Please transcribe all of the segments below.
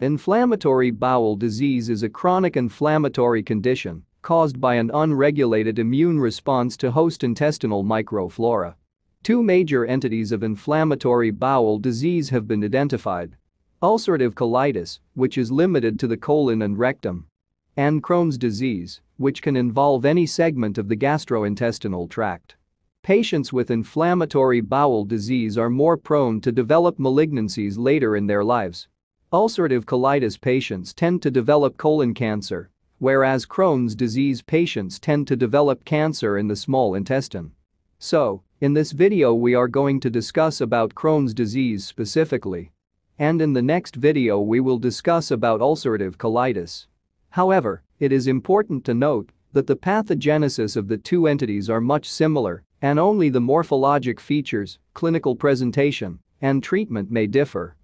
Inflammatory bowel disease is a chronic inflammatory condition caused by an unregulated immune response to host intestinal microflora. Two major entities of inflammatory bowel disease have been identified. Ulcerative colitis, which is limited to the colon and rectum, and Crohn's disease, which can involve any segment of the gastrointestinal tract. Patients with inflammatory bowel disease are more prone to develop malignancies later in their lives. Ulcerative colitis patients tend to develop colon cancer, whereas Crohn's disease patients tend to develop cancer in the small intestine. So, in this video we are going to discuss about Crohn's disease specifically. And in the next video we will discuss about ulcerative colitis. However, it is important to note that the pathogenesis of the two entities are much similar and only the morphologic features, clinical presentation, and treatment may differ.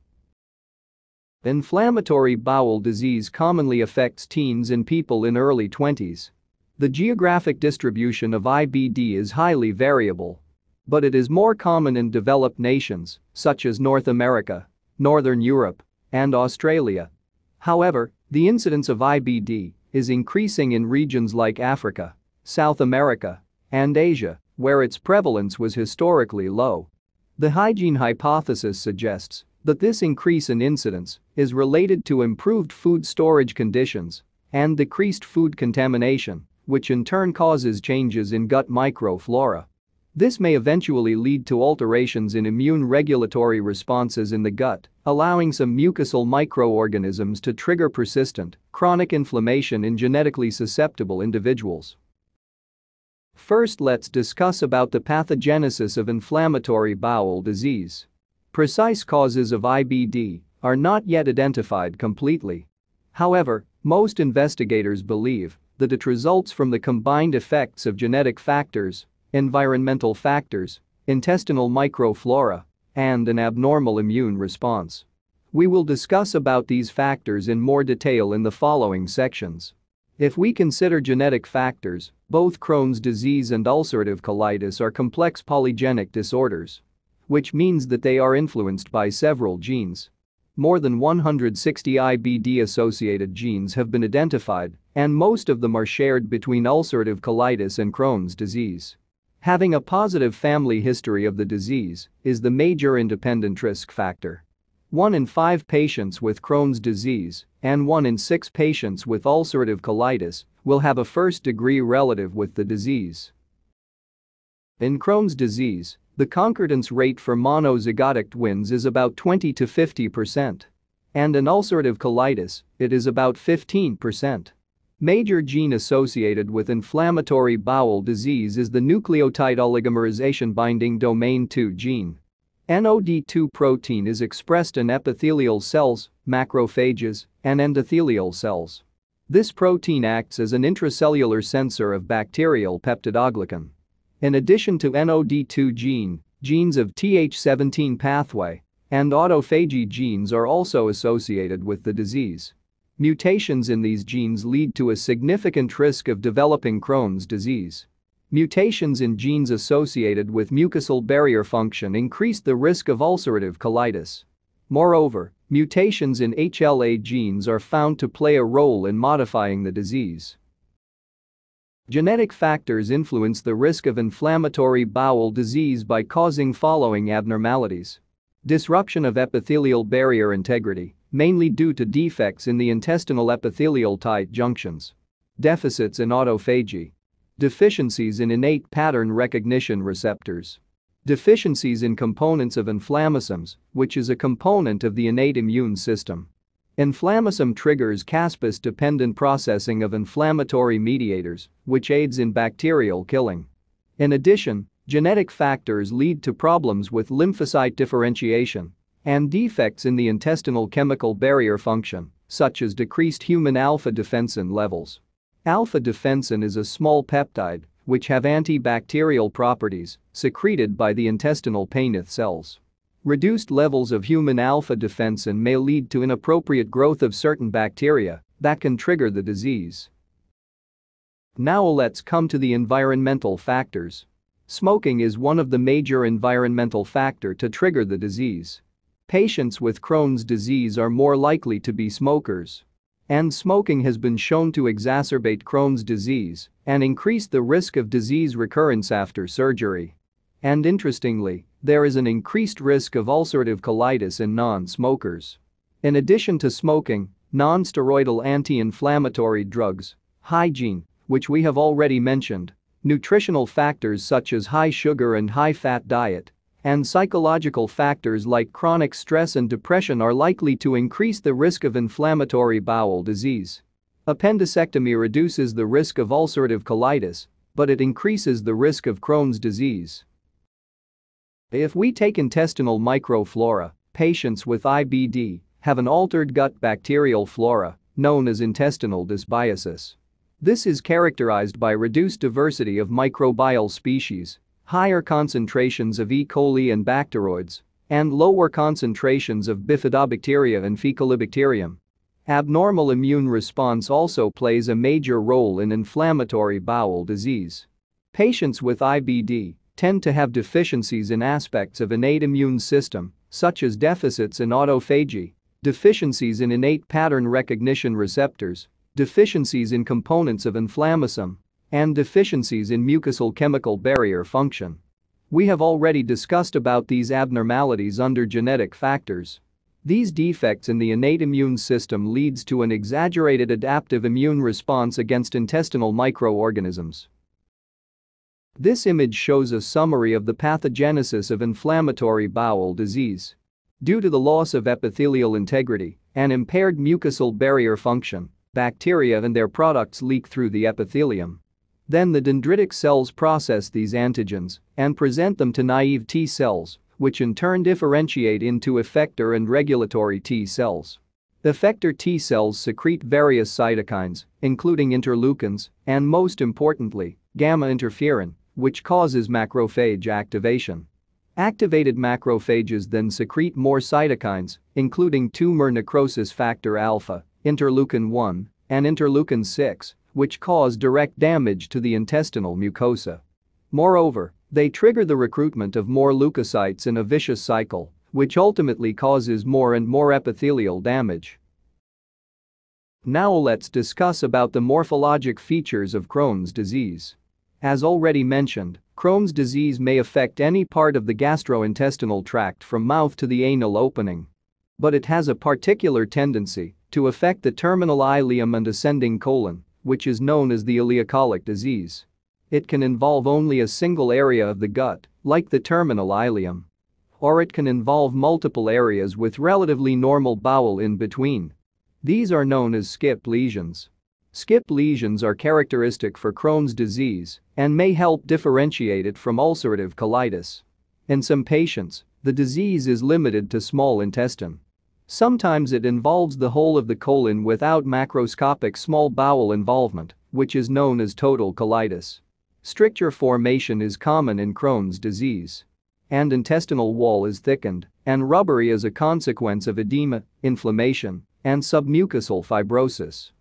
Inflammatory bowel disease commonly affects teens and people in early 20s. The geographic distribution of IBD is highly variable. But it is more common in developed nations, such as North America, Northern Europe, and Australia. However, the incidence of IBD is increasing in regions like Africa, South America, and Asia, where its prevalence was historically low. The hygiene hypothesis suggests that this increase in incidence is related to improved food storage conditions and decreased food contamination, which in turn causes changes in gut microflora. This may eventually lead to alterations in immune regulatory responses in the gut, allowing some mucosal microorganisms to trigger persistent, chronic inflammation in genetically susceptible individuals. First let's discuss about the pathogenesis of inflammatory bowel disease. Precise causes of IBD are not yet identified completely. However, most investigators believe that it results from the combined effects of genetic factors, environmental factors, intestinal microflora, and an abnormal immune response. We will discuss about these factors in more detail in the following sections. If we consider genetic factors, both Crohn's disease and ulcerative colitis are complex polygenic disorders which means that they are influenced by several genes. More than 160 IBD-associated genes have been identified, and most of them are shared between ulcerative colitis and Crohn's disease. Having a positive family history of the disease is the major independent risk factor. 1 in 5 patients with Crohn's disease and 1 in 6 patients with ulcerative colitis will have a first-degree relative with the disease. In Crohn's disease, the concordance rate for monozygotic twins is about 20 to 50%. And in ulcerative colitis, it is about 15%. Major gene associated with inflammatory bowel disease is the nucleotide oligomerization binding domain 2 gene. NOD2 protein is expressed in epithelial cells, macrophages, and endothelial cells. This protein acts as an intracellular sensor of bacterial peptidoglycan. In addition to NOD2 gene, genes of Th17 pathway and autophagy genes are also associated with the disease. Mutations in these genes lead to a significant risk of developing Crohn's disease. Mutations in genes associated with mucosal barrier function increase the risk of ulcerative colitis. Moreover, mutations in HLA genes are found to play a role in modifying the disease. Genetic factors influence the risk of inflammatory bowel disease by causing following abnormalities. Disruption of epithelial barrier integrity, mainly due to defects in the intestinal epithelial tight junctions. Deficits in autophagy. Deficiencies in innate pattern recognition receptors. Deficiencies in components of inflammasomes, which is a component of the innate immune system. Inflammasome triggers caspase-dependent processing of inflammatory mediators, which aids in bacterial killing. In addition, genetic factors lead to problems with lymphocyte differentiation and defects in the intestinal chemical barrier function, such as decreased human alpha defensin levels. Alpha defensin is a small peptide which have antibacterial properties secreted by the intestinal Paneth cells. Reduced levels of human alpha defensin may lead to inappropriate growth of certain bacteria that can trigger the disease. Now let's come to the environmental factors. Smoking is one of the major environmental factor to trigger the disease. patients with Crohn's disease are more likely to be smokers. And smoking has been shown to exacerbate Crohn's disease and increase the risk of disease recurrence after surgery. And interestingly, there is an increased risk of ulcerative colitis in non-smokers. In addition to smoking, non-steroidal anti-inflammatory drugs, hygiene, which we have already mentioned, nutritional factors such as high sugar and high fat diet, and psychological factors like chronic stress and depression are likely to increase the risk of inflammatory bowel disease. Appendicectomy reduces the risk of ulcerative colitis, but it increases the risk of Crohn's disease. If we take intestinal microflora, patients with IBD have an altered gut bacterial flora, known as intestinal dysbiosis. This is characterized by reduced diversity of microbial species, higher concentrations of E. coli and bacteroids, and lower concentrations of bifidobacteria and faecalibacterium. Abnormal immune response also plays a major role in inflammatory bowel disease. Patients with IBD tend to have deficiencies in aspects of innate immune system, such as deficits in autophagy, deficiencies in innate pattern recognition receptors, deficiencies in components of inflammasome, and deficiencies in mucosal chemical barrier function. We have already discussed about these abnormalities under genetic factors. These defects in the innate immune system leads to an exaggerated adaptive immune response against intestinal microorganisms. This image shows a summary of the pathogenesis of inflammatory bowel disease. Due to the loss of epithelial integrity and impaired mucosal barrier function, bacteria and their products leak through the epithelium. Then the dendritic cells process these antigens and present them to naive T cells, which in turn differentiate into effector and regulatory T cells. Effector T cells secrete various cytokines, including interleukins, and most importantly, gamma interferon, which causes macrophage activation. Activated macrophages then secrete more cytokines, including tumor necrosis factor alpha, interleukin 1, and interleukin 6, which cause direct damage to the intestinal mucosa. Moreover, they trigger the recruitment of more leukocytes in a vicious cycle, which ultimately causes more and more epithelial damage. Now let's discuss about the morphologic features of Crohn's disease. As already mentioned, Crohn's disease may affect any part of the gastrointestinal tract from mouth to the anal opening. But it has a particular tendency to affect the terminal ileum and ascending colon, which is known as the ileocolic disease. It can involve only a single area of the gut, like the terminal ileum. Or it can involve multiple areas with relatively normal bowel in between. These are known as skip lesions. Skip lesions are characteristic for Crohn's disease and may help differentiate it from ulcerative colitis. In some patients, the disease is limited to small intestine. Sometimes it involves the whole of the colon without macroscopic small bowel involvement, which is known as total colitis. Stricture formation is common in Crohn's disease. And intestinal wall is thickened and rubbery as a consequence of edema, inflammation, and submucosal fibrosis.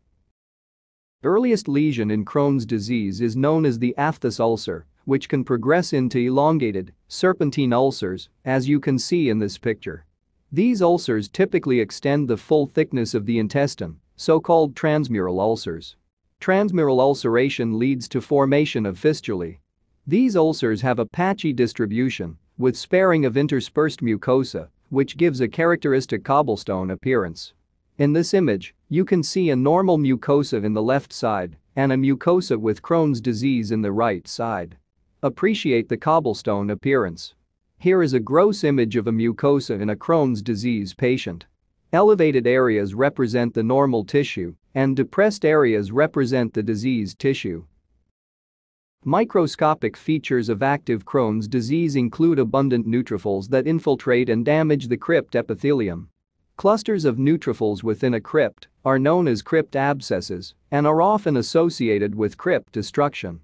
Earliest lesion in Crohn's disease is known as the aphthous ulcer, which can progress into elongated, serpentine ulcers, as you can see in this picture. These ulcers typically extend the full thickness of the intestine, so-called transmural ulcers. Transmural ulceration leads to formation of fistulae. These ulcers have a patchy distribution, with sparing of interspersed mucosa, which gives a characteristic cobblestone appearance. In this image, you can see a normal mucosa in the left side and a mucosa with Crohn's disease in the right side. Appreciate the cobblestone appearance. Here is a gross image of a mucosa in a Crohn's disease patient. Elevated areas represent the normal tissue and depressed areas represent the diseased tissue. Microscopic features of active Crohn's disease include abundant neutrophils that infiltrate and damage the crypt epithelium. Clusters of neutrophils within a crypt are known as crypt abscesses and are often associated with crypt destruction.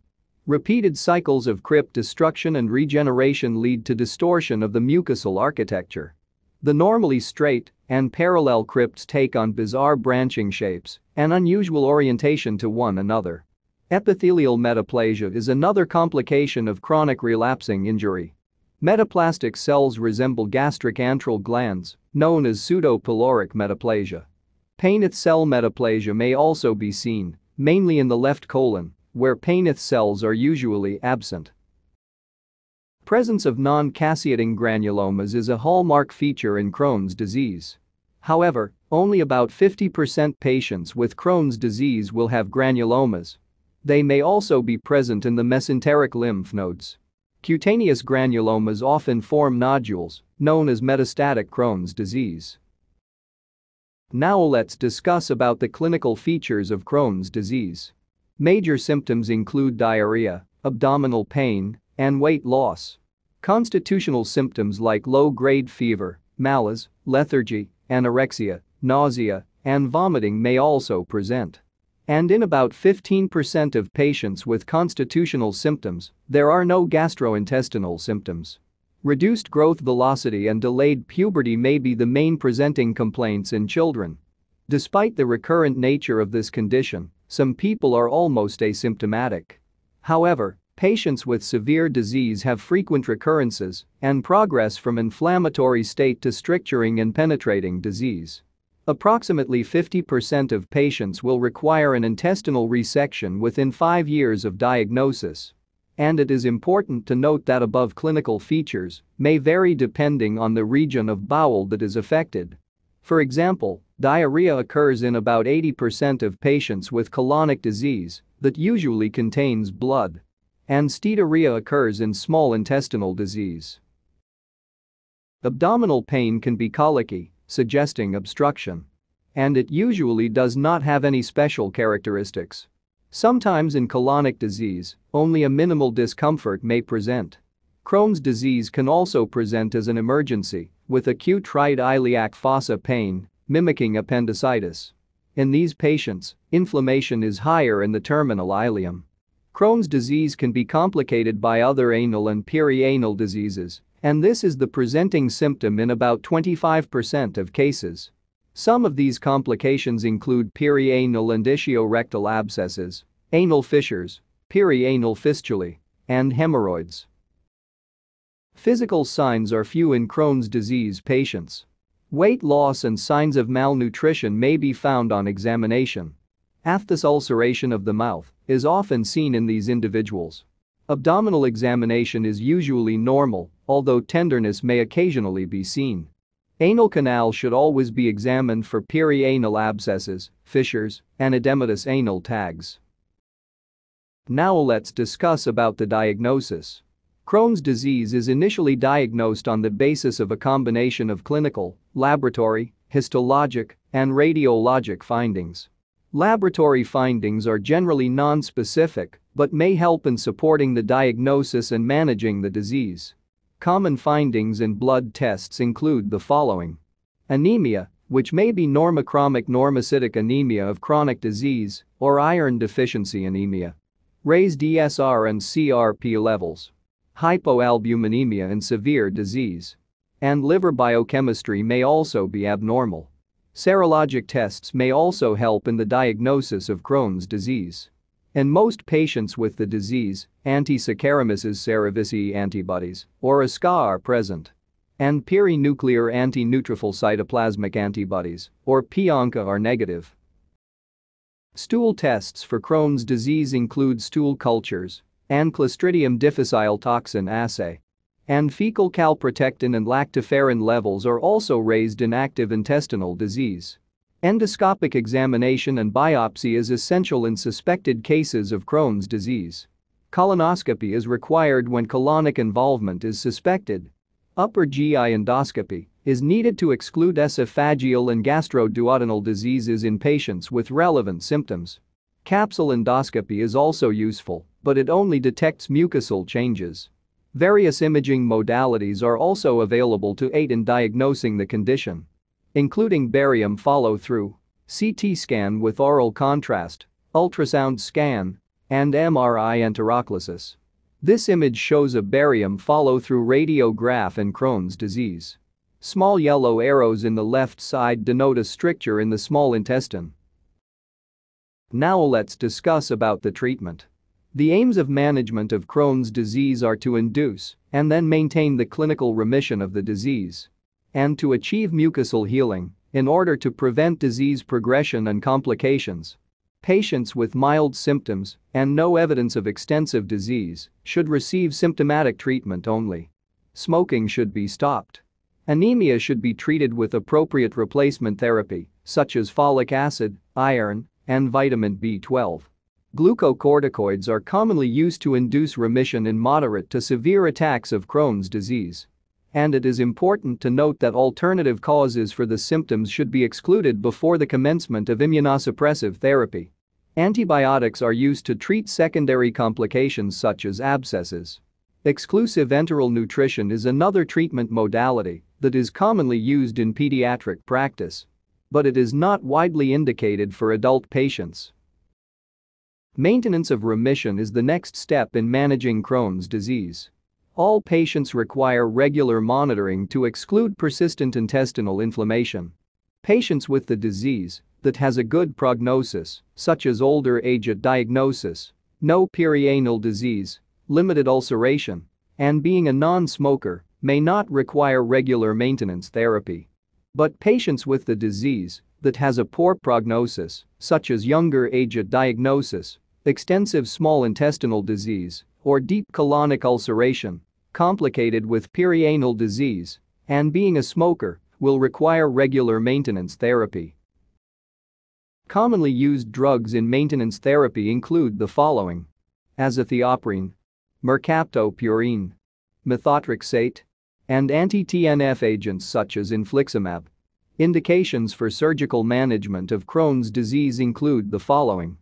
Repeated cycles of crypt destruction and regeneration lead to distortion of the mucosal architecture. The normally straight and parallel crypts take on bizarre branching shapes and unusual orientation to one another. Epithelial metaplasia is another complication of chronic relapsing injury. Metaplastic cells resemble gastric antral glands, known as pseudopyloric metaplasia. Paneth cell metaplasia may also be seen, mainly in the left colon, where Paneth cells are usually absent. Presence of non-caseating granulomas is a hallmark feature in Crohn's disease. However, only about 50% patients with Crohn's disease will have granulomas. They may also be present in the mesenteric lymph nodes. Cutaneous granulomas often form nodules, known as metastatic Crohn's disease. Now let's discuss about the clinical features of Crohn's disease. Major symptoms include diarrhea, abdominal pain, and weight loss. Constitutional symptoms like low-grade fever, malaise, lethargy, anorexia, nausea, and vomiting may also present. And in about 15% of patients with constitutional symptoms, there are no gastrointestinal symptoms. Reduced growth velocity and delayed puberty may be the main presenting complaints in children. Despite the recurrent nature of this condition, some people are almost asymptomatic. However, patients with severe disease have frequent recurrences and progress from inflammatory state to stricturing and penetrating disease. Approximately 50% of patients will require an intestinal resection within five years of diagnosis. And it is important to note that above clinical features may vary depending on the region of bowel that is affected. For example, diarrhea occurs in about 80% of patients with colonic disease that usually contains blood. And steatorrhea occurs in small intestinal disease. Abdominal pain can be colicky, suggesting obstruction. And it usually does not have any special characteristics. Sometimes in colonic disease, only a minimal discomfort may present. Crohn's disease can also present as an emergency, with acute right iliac fossa pain, mimicking appendicitis. In these patients, inflammation is higher in the terminal ileum. Crohn's disease can be complicated by other anal and perianal diseases, and this is the presenting symptom in about 25% of cases. Some of these complications include perianal and ischiorectal abscesses, anal fissures, perianal fistulae, and hemorrhoids. Physical signs are few in Crohn's disease patients. Weight loss and signs of malnutrition may be found on examination. Aphthous ulceration of the mouth is often seen in these individuals. Abdominal examination is usually normal, although tenderness may occasionally be seen. Anal canal should always be examined for perianal abscesses, fissures, and edematous anal tags. Now let's discuss about the diagnosis. Crohn's disease is initially diagnosed on the basis of a combination of clinical, laboratory, histologic, and radiologic findings. Laboratory findings are generally non-specific but may help in supporting the diagnosis and managing the disease. Common findings in blood tests include the following. Anemia, which may be normochromic normocytic anemia of chronic disease or iron deficiency anemia. Raised ESR and CRP levels. Hypoalbuminemia in severe disease. And liver biochemistry may also be abnormal. Serologic tests may also help in the diagnosis of Crohn's disease. In most patients with the disease, anti-Saccharomyces cerevisiae antibodies, or ASCA are present. And perinuclear anti-neutrophil cytoplasmic antibodies, or PANCA are negative. Stool tests for Crohn's disease include stool cultures and Clostridium difficile toxin assay. And fecal calprotectin and lactoferrin levels are also raised in active intestinal disease. Endoscopic examination and biopsy is essential in suspected cases of Crohn's disease. Colonoscopy is required when colonic involvement is suspected. Upper GI endoscopy is needed to exclude esophageal and gastroduodenal diseases in patients with relevant symptoms. Capsule endoscopy is also useful, but it only detects mucosal changes. Various imaging modalities are also available to aid in diagnosing the condition including barium follow-through, CT scan with oral contrast, ultrasound scan, and MRI enteroclysis. This image shows a barium follow-through radiograph in Crohn's disease. Small yellow arrows in the left side denote a stricture in the small intestine. Now let's discuss about the treatment. The aims of management of Crohn's disease are to induce and then maintain the clinical remission of the disease and to achieve mucosal healing in order to prevent disease progression and complications. Patients with mild symptoms and no evidence of extensive disease should receive symptomatic treatment only. Smoking should be stopped. Anemia should be treated with appropriate replacement therapy, such as folic acid, iron, and vitamin B12. Glucocorticoids are commonly used to induce remission in moderate to severe attacks of Crohn's disease. And it is important to note that alternative causes for the symptoms should be excluded before the commencement of immunosuppressive therapy. Antibiotics are used to treat secondary complications such as abscesses. Exclusive enteral nutrition is another treatment modality that is commonly used in pediatric practice. But it is not widely indicated for adult patients. Maintenance of remission is the next step in managing Crohn's disease. All patients require regular monitoring to exclude persistent intestinal inflammation. Patients with the disease that has a good prognosis, such as older age at diagnosis, no perianal disease, limited ulceration, and being a non-smoker may not require regular maintenance therapy. But patients with the disease that has a poor prognosis, such as younger age at diagnosis, extensive small intestinal disease, or deep colonic ulceration, complicated with perianal disease, and being a smoker, will require regular maintenance therapy. Commonly used drugs in maintenance therapy include the following. Azathioprine, mercaptopurine, methotrexate, and anti-TNF agents such as infliximab. Indications for surgical management of Crohn's disease include the following.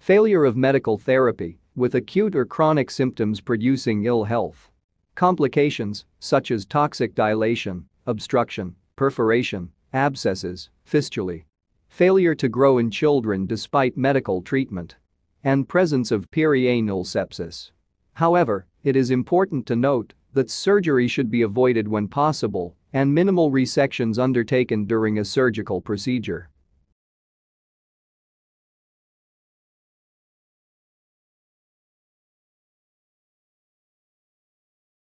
Failure of medical therapy, with acute or chronic symptoms producing ill health. Complications, such as toxic dilation, obstruction, perforation, abscesses, fistulae. Failure to grow in children despite medical treatment. And presence of perianal sepsis. However, it is important to note that surgery should be avoided when possible and minimal resections undertaken during a surgical procedure.